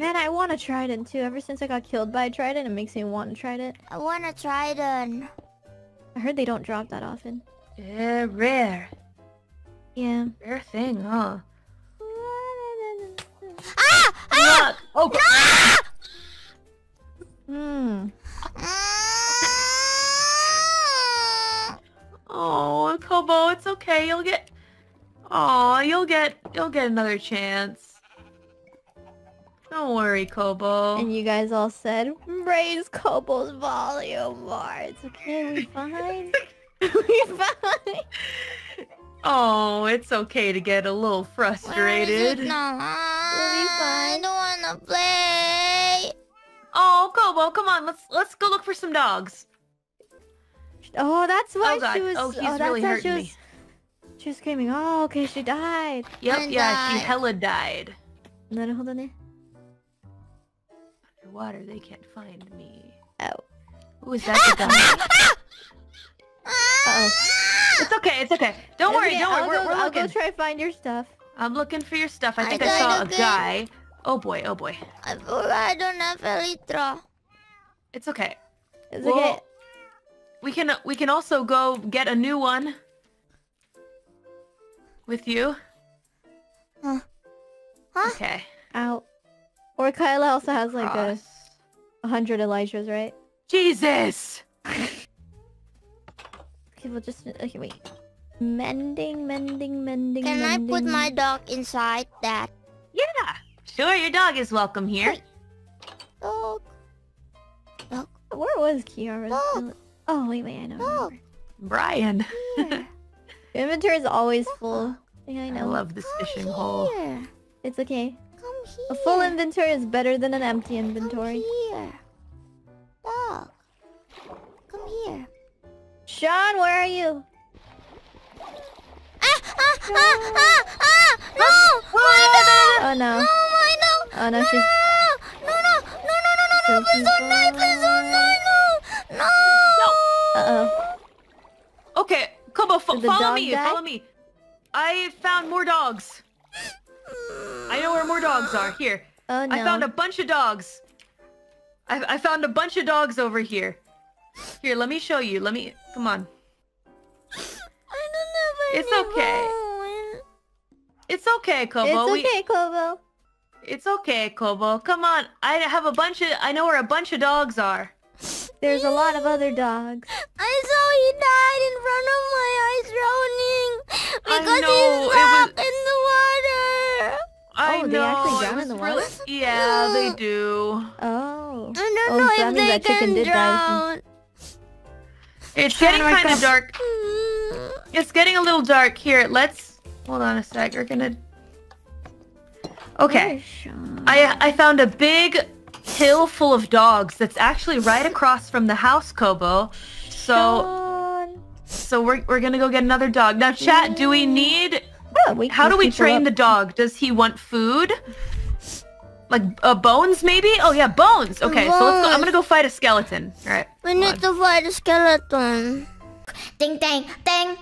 Man, I want a trident too. Ever since I got killed by a trident, it makes me want a trident. I want a trident. I heard they don't drop that often. Yeah, rare. Yeah. Rare thing, huh? Ah! Ah! Look. Oh, Ah! Hmm. Mm. oh, Kobo, it's okay. You'll get. Oh, you'll get. You'll get another chance. Don't worry, Kobo. And you guys all said, raise Kobo's volume more. It's okay, we fine. we fine. Oh, it's okay to get a little Where is it frustrated. now? Ah, I don't wanna play. Oh, Kobo, come on. Let's let's go look for some dogs. Oh, that's why Oh, God. she was. Oh, he's that's really hurting she was. me. She was screaming. Oh, okay, she died. Yep, I yeah, she hella died. No, no, hold on there. Underwater, they can't find me. Oh. Who is that? the? Uh-oh. It's okay, it's okay. Don't worry, Okay, don't worry. I'll We're, go, we're I'll go try to find your stuff. I'm looking for your stuff. I I think I, died saw a guy. Oh boy, oh boy. I I don't have elytra. It's okay. It's Well, okay. We can we can also go get a new one. With you. Huh? Huh? Okay. Out. Or Kaela also has like a, Cross. a hundred Elijahs, right? Jesus. Okay, we'll just okay. Wait. Mending, mending, mending. Can I put my dog inside that Yeah. Sure, your dog is welcome here. dog? Dog. Where was Kiara? Look. Oh wait, wait, I know. I Look. remember. Brian. Here. Inventory is always full. Yeah, I I love this Come fishing hole. here. It's okay. A full inventory is better than an empty inventory. Come here. Dog. Come here. Sean, where are you? Ah, ah, ah, ah, ah! No! Oh my dog! Oh, no. No, my dog! Oh, no, no she's... No, no, no, no, no, no, no, no, please don't die, please don't die, no! No! no. Uh-oh. Okay, Kobo, fo follow me, die? follow me. I found more dogs. I know where more dogs are. Here. Oh no. I found a bunch of dogs. I, I found a bunch of dogs over here. Here, let me show you. Let me... Come on. I don't have It's okay. phone. It's okay, Kobo. It's We- okay, Kobo. It's okay, Kobo. Come on. I have a bunch of... I know where a bunch of dogs are. There's a lot of other dogs. I saw he died in front of my eyes drowning I because know, he's it was- I Oh, they actually drown in the water? Yeah, they do. Oh. I don't Oh, know oh, so if means they that chicken can did drown. It's getting kind of dark. It's getting a little dark here. Let's hold on a sec. We're gonna. Okay, I I found a big hill full of dogs that's actually right across from the house, Kobo. So so we're we're gonna go get another dog. Now, chat. Do we need? Oh, wake How do we train up. the dog? Does he want food? Like uh, bones, maybe? Oh yeah, bones. Okay, so let's go. I'm gonna go fight a skeleton. All right. We need on. to fight a skeleton. Ding ding ding.